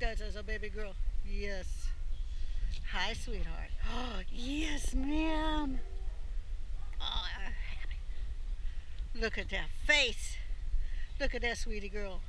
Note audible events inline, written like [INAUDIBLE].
Does as a baby girl. Yes. Hi, sweetheart. Oh, [GASPS] yes, ma'am. Oh, Look at that face. Look at that sweetie girl.